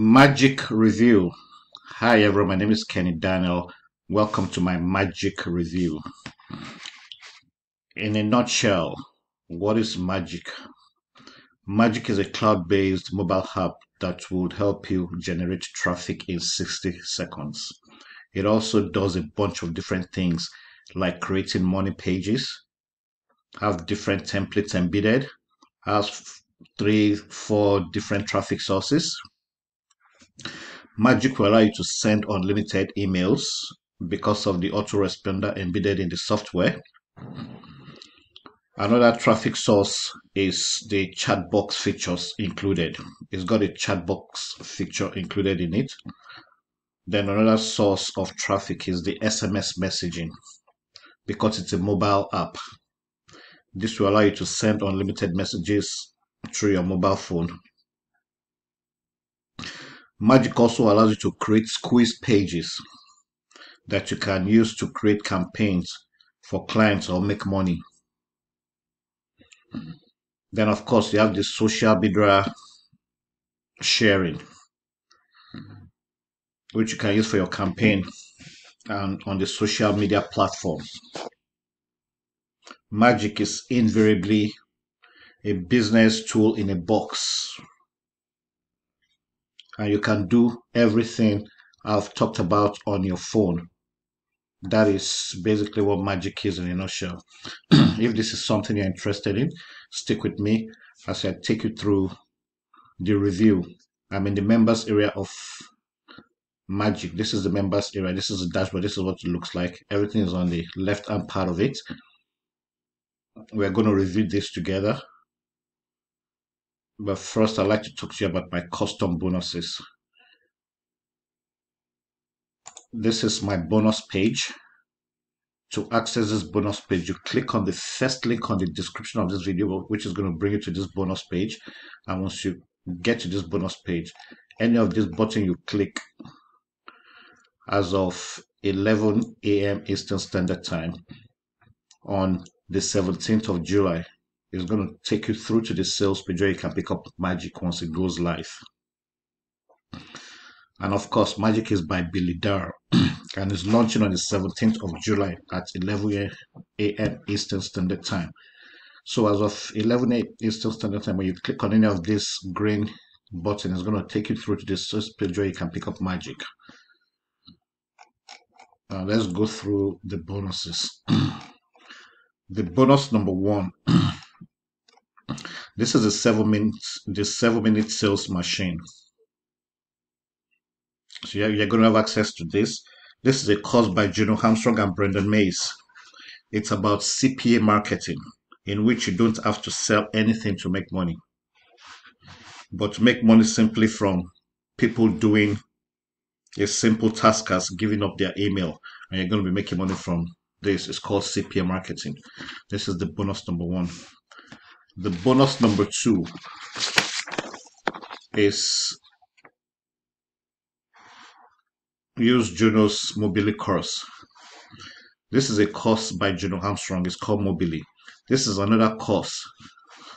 Magic Review. Hi everyone, my name is Kehinde Daniel. Welcome to my Magic Review. In a nutshell, what is Magic? Magic is a cloud-based mobile app that would help you generate traffic in 60 seconds. It also does a bunch of different things like creating money pages, have different templates embedded, has three, four different traffic sources, Magic will allow you to send unlimited emails because of the autoresponder embedded in the software. Another traffic source is the chat box features included. It's got a chat box feature included in it. Then another source of traffic is the SMS messaging because it's a mobile app. This will allow you to send unlimited messages through your mobile phone Magic also allows you to create squeeze pages that you can use to create campaigns for clients or make money. Then, of course, you have the social media sharing, which you can use for your campaign and on the social media platforms. Magic is invariably a business tool in a box and you can do everything I've talked about on your phone. That is basically what magic is in a nutshell. if this is something you're interested in, stick with me as I take you through the review. I'm in the members area of magic. This is the members area. This is the dashboard. This is what it looks like. Everything is on the left hand part of it. We're going to review this together. But first, I'd like to talk to you about my custom bonuses. This is my bonus page. To access this bonus page, you click on the first link on the description of this video, which is going to bring you to this bonus page. And once you get to this bonus page, any of this button you click as of 11 a.m. Eastern Standard Time on the 17th of July is going to take you through to the sales page where you can pick up Magic once it goes live. And of course, Magic is by Billy Darr and is launching on the 17th of July at 11 a.m. Eastern Standard Time. So as of 11 a.m. Eastern Standard Time, when you click on any of this green button, it's going to take you through to the sales page where you can pick up Magic. Now let's go through the bonuses. the bonus number one this is a seven minutes, the seven minute sales machine. So you're, you're going to have access to this. This is a course by Jono Armstrong and Brendan Mace. It's about CPA marketing, in which you don't have to sell anything to make money, but make money simply from people doing a simple task as giving up their email, and you're going to be making money from this. It's called CPA marketing. This is the bonus number one. The bonus number two is use Jono's Mobily course. This is a course by Jono Armstrong. It's called Mobily. This is another course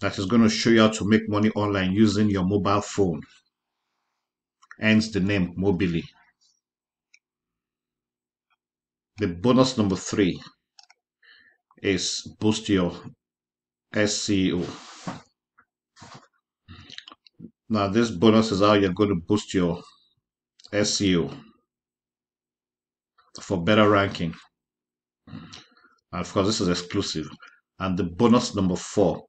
that is going to show you how to make money online using your mobile phone. Hence the name Mobily. The bonus number three is boost your SEO. Now this bonus is how you're going to boost your SEO for better ranking. And of course, this is exclusive. And the bonus number four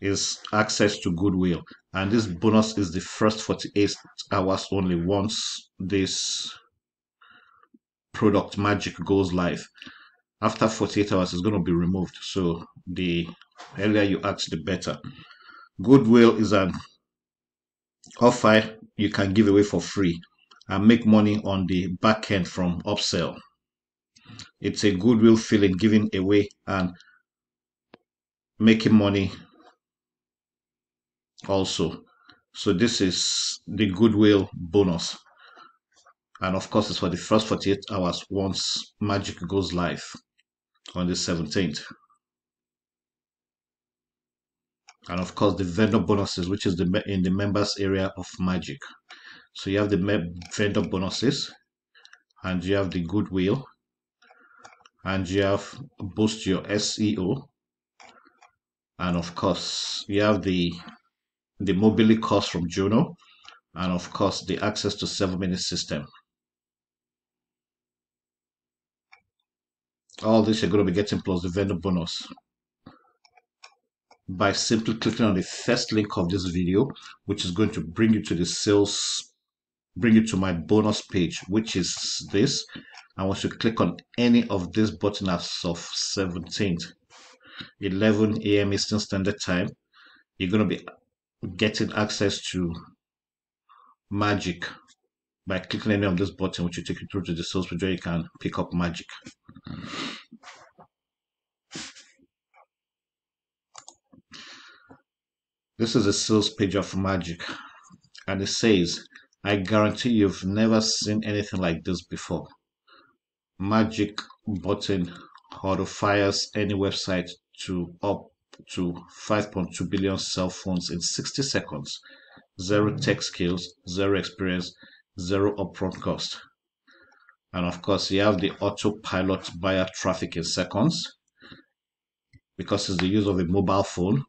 is access to Goodwill. And this bonus is the first 48 hours only once this product magic goes live. After 48 hours, it's going to be removed. So the earlier you ask, the better. Goodwill is an offer you can give away for free and make money on the back end from upsell. It's a goodwill feeling giving away and making money also. So this is the goodwill bonus. And of course, it's for the first 48 hours once Magic goes live on the 17th and of course the vendor bonuses which is the in the members area of magic. So you have the vendor bonuses and you have the goodwill and you have boost your SEO and of course you have the the mobility cost from Jono and of course the access to 7 minute system. All this you're going to be getting plus the vendor bonus by simply clicking on the first link of this video which is going to bring you to the sales bring you to my bonus page which is this. And once you click on any of this button as of 17th 11 a.m eastern standard time you're going to be getting access to magic by clicking any of this button which will take you through to the sales page where you can pick up magic this is a sales page of magic and it says i guarantee you've never seen anything like this before. Magic button auto fires any website to up to 5.2 billion cell phones in 60 seconds. Zero tech skills zero experience zero upfront cost. And of course you have the autopilot buyer traffic in seconds because it's the use of a mobile phone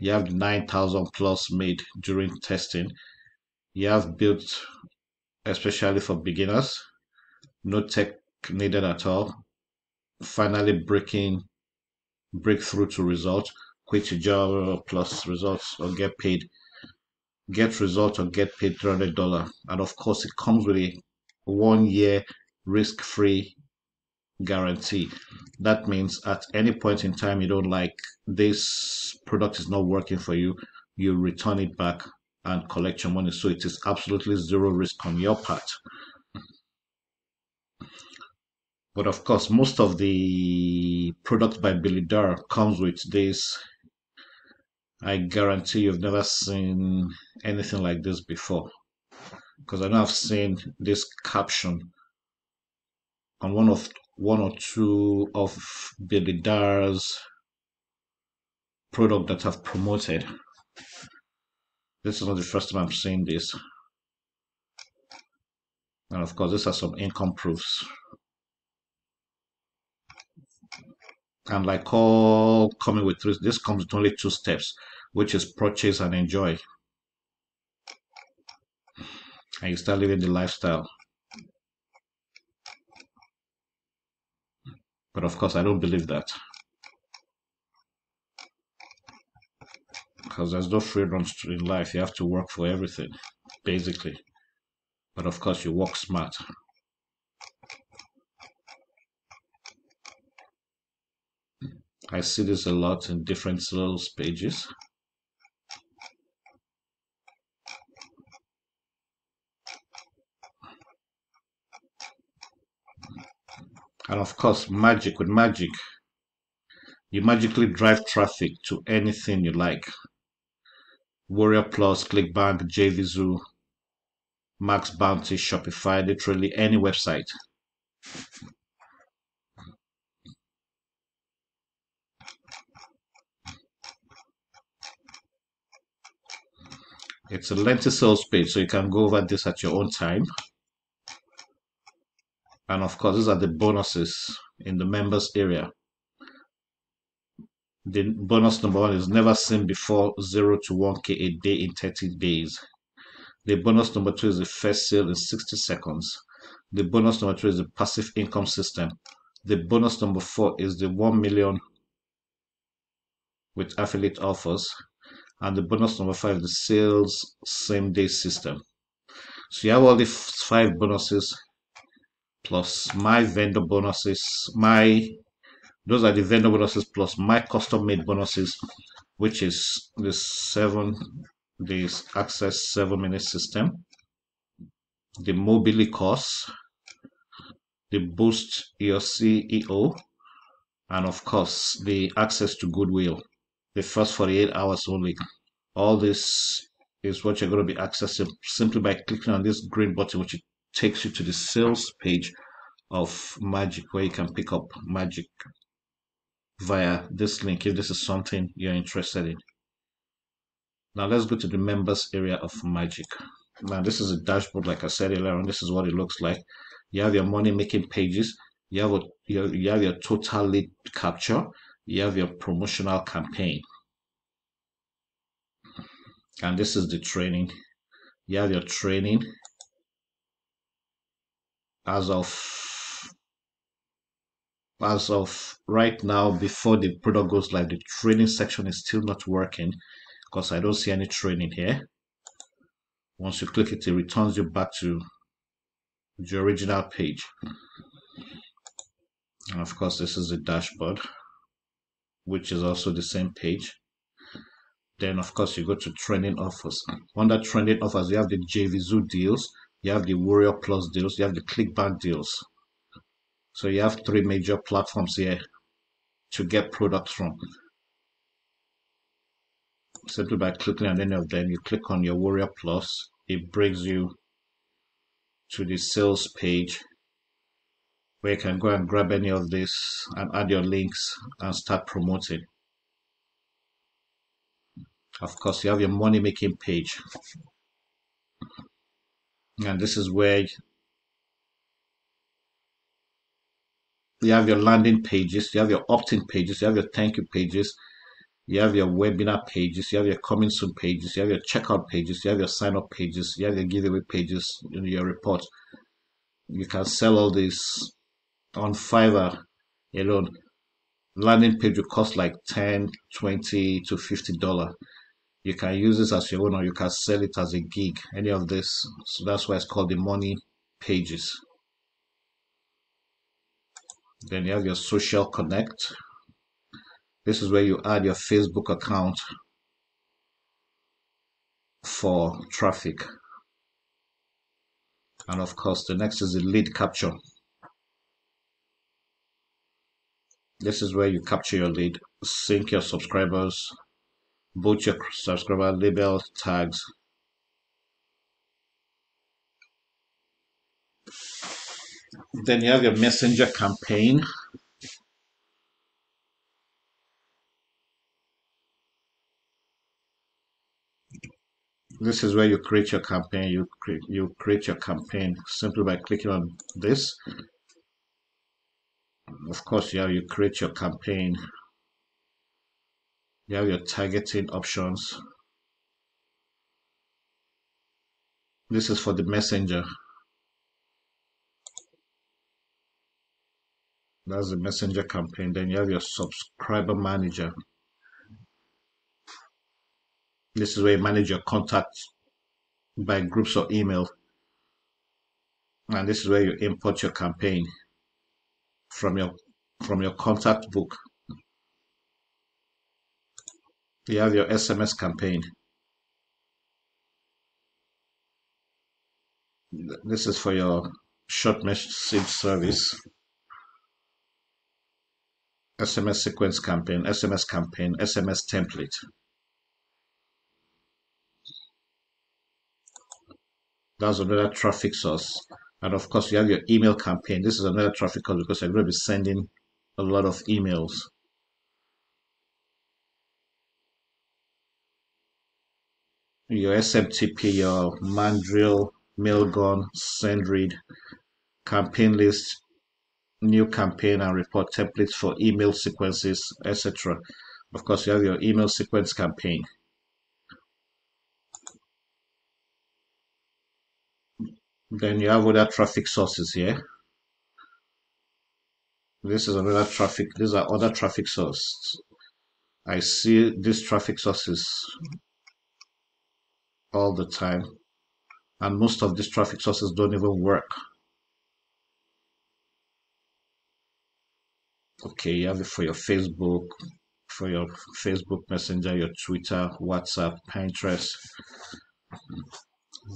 you have 9000 plus made during testing. You have built especially for beginners no tech needed at all. Finally breaking breakthrough to result quit your job plus results or get paid get result or get paid $300 and of course it comes with a one year risk free guarantee. That means at any point in time you don't like this product is not working for you, you return it back and collect your money. So it is absolutely zero risk on your part. But of course, most of the product by Billy Darr comes with this. I guarantee you've never seen anything like this before because I know I've seen this caption on one of one or two of Billy Darr's product that I've promoted. This is not the first time I'm seeing this. And of course, these are some income proofs. And like all coming with this, this comes with only two steps, which is purchase and enjoy and you start living the lifestyle. But of course, I don't believe that. Because there's no freedom in life. You have to work for everything, basically. But of course, you work smart. I see this a lot in different sales pages. And of course magic with magic you magically drive traffic to anything you like. Warrior plus clickbank jvzoo max bounty shopify literally any website. It's a lengthy sales page so you can go over this at your own time and of course these are the bonuses in the members area. The bonus number one is never seen before 0 to 1k a day in 30 days. The bonus number two is the first sale in 60 seconds. The bonus number three is the passive income system. The bonus number four is the 1 million with affiliate offers. And the bonus number five the sales same day system. So you have all the five bonuses plus my vendor bonuses, my those are the vendor bonuses plus my custom made bonuses, which is the seven this access seven minute system, the mobility course, the boost your SEO, and of course the access to goodwill, the first 48 hours only. All this is what you're going to be accessing simply by clicking on this green button, which takes you to the sales page of magic where you can pick up magic via this link if this is something you're interested in. Now let's go to the members area of magic. Now this is a dashboard like I said earlier on this is what it looks like. You have your money making pages you have a, you have your total lead capture you have your promotional campaign. And this is the training. You have your training as of as of right now before the product goes live the training section is still not working because I don't see any training here. Once you click it it returns you back to the original page. And of course this is the dashboard which is also the same page. Then of course you go to trending offers. Under trending offers you have the JVZoo deals you have the warrior plus deals you have the clickbank deals. So you have three major platforms here to get products from. Simply by clicking on any of them you click on your warrior plus it brings you to the sales page where you can go and grab any of this and add your links and start promoting. Of course you have your money making page and this is where you have your landing pages you have your opt-in pages you have your thank you pages you have your webinar pages you have your coming soon pages you have your checkout pages you have your sign up pages you have your giveaway pages your report you can sell all this on fiverr alone. Landing page will cost like 10 20 to 50 dollar you can use this as your own or you can sell it as a gig any of this. So that's why it's called the money pages. Then you have your social connect. This is where you add your facebook account for traffic. And of course the next is the lead capture. This is where you capture your lead. Sync your subscribers both your subscriber label tags. Then you have your messenger campaign. This is where you create your campaign. You create you create your campaign simply by clicking on this. Of course have you create your campaign you have your targeting options. This is for the messenger. That's the messenger campaign. Then you have your subscriber manager. This is where you manage your contacts by groups or email. And this is where you import your campaign from your from your contact book you have your SMS campaign. This is for your short message service. SMS sequence campaign, SMS campaign, SMS template. That's another traffic source. And of course, you have your email campaign. This is another traffic source because you're going to be sending a lot of emails. Your SMTP, your Mandrill, Mailgun, SendGrid, campaign list, new campaign and report templates for email sequences, etc. Of course, you have your email sequence campaign. Then you have other traffic sources here. This is another traffic. These are other traffic sources. I see these traffic sources all the time. And most of these traffic sources don't even work. Okay you have it for your facebook for your facebook messenger your twitter whatsapp pinterest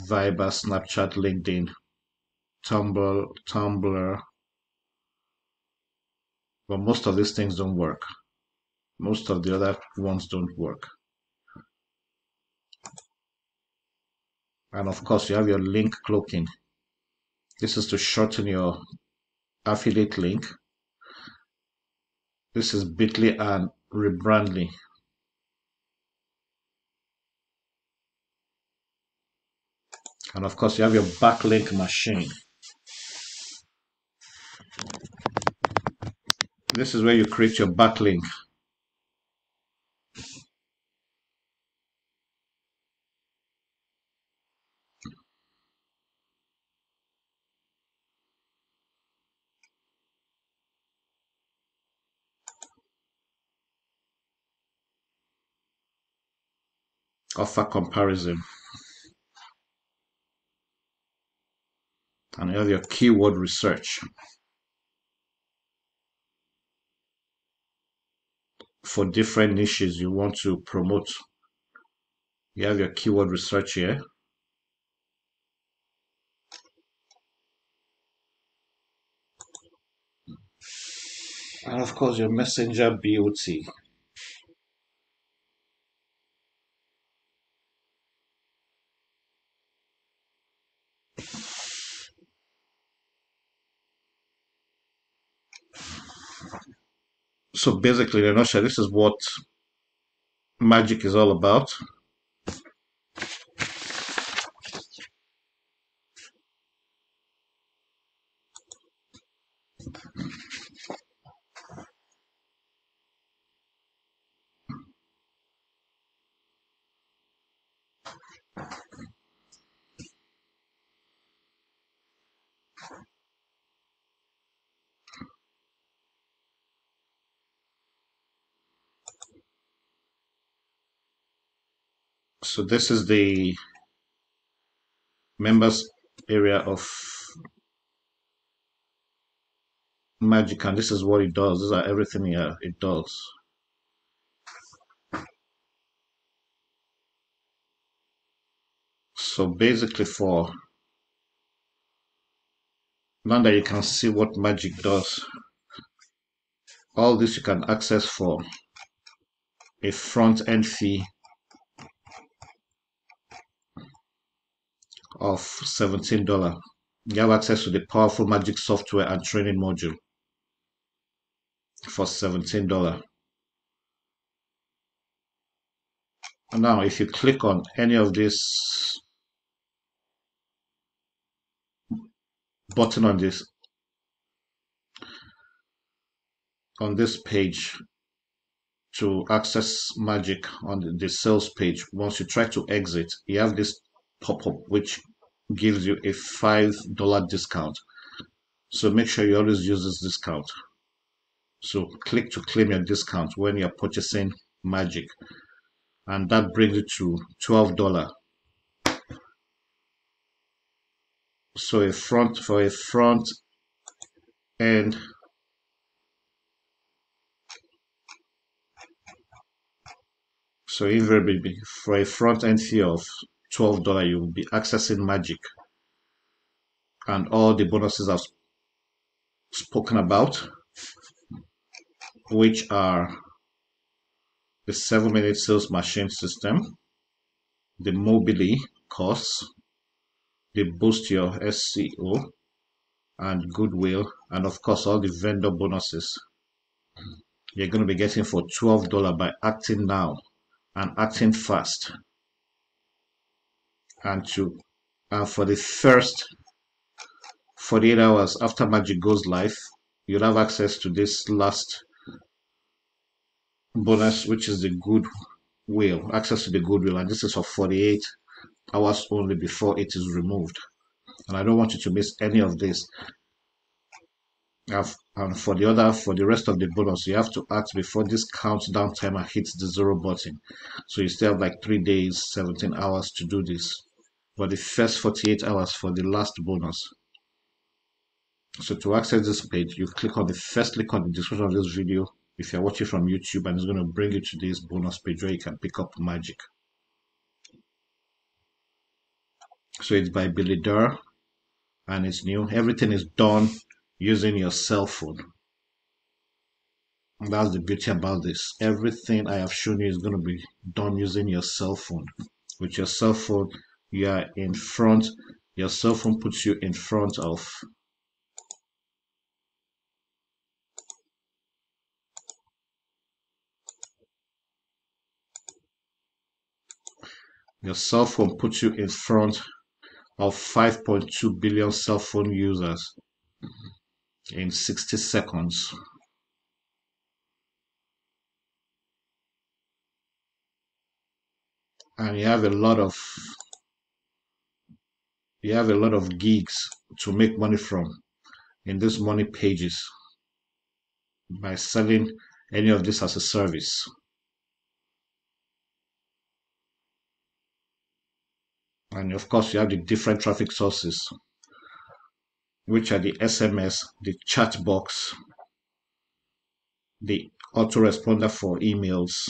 viber snapchat linkedin tumblr tumblr. But most of these things don't work. Most of the other ones don't work and of course you have your link cloaking. This is to shorten your affiliate link. This is bitly and rebrandly. And of course you have your backlink machine. This is where you create your backlink offer comparison and you have your keyword research. For different niches you want to promote. You have your keyword research here. And of course your messenger BOT so basically in a nutshell this is what magic is all about so this is the members area of magic and this is what it does. These are everything here. It does. So basically for now that you can see what magic does all this you can access for a front end fee of $17. You have access to the powerful magic software and training module for $17. And now if you click on any of this button on this on this page to access magic on the sales page once you try to exit you have this pop-up which gives you a five dollar discount. So make sure you always use this discount. So click to claim your discount when you're purchasing magic. And that brings it to 12 dollar. So a front for a front end. So invariably for a front end fee of $12 you will be accessing magic and all the bonuses I've spoken about which are the 7 minute sales machine system the mobily course the boost your SEO and goodwill and of course all the vendor bonuses. You're going to be getting for $12 by acting now and acting fast and to and for the first 48 hours after magic goes live you'll have access to this last bonus which is the goodwill access to the goodwill. And this is for 48 hours only before it is removed. And i don't want you to miss any of this. And for the other for the rest of the bonus you have to act before this countdown timer hits the zero button. So you still have like three days 17 hours to do this for the first 48 hours for the last bonus. So to access this page, you click on the first link on the description of this video if you're watching from YouTube and it's going to bring you to this bonus page where you can pick up magic. So it's by Billy Darr and it's new. Everything is done using your cell phone. That's the beauty about this. Everything I have shown you is going to be done using your cell phone. With your cell phone, you are in front your cell phone puts you in front of your cell phone puts you in front of 5.2 billion cell phone users in 60 seconds. And you have a lot of you have a lot of gigs to make money from in these money pages by selling any of this as a service. And of course, you have the different traffic sources, which are the SMS, the chat box, the autoresponder for emails,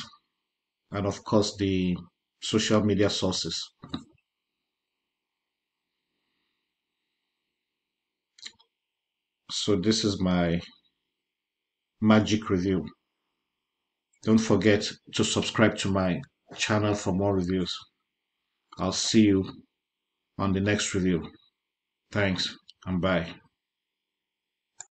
and of course, the social media sources. So this is my magic review. Don't forget to subscribe to my channel for more reviews. I'll see you on the next review. Thanks and bye.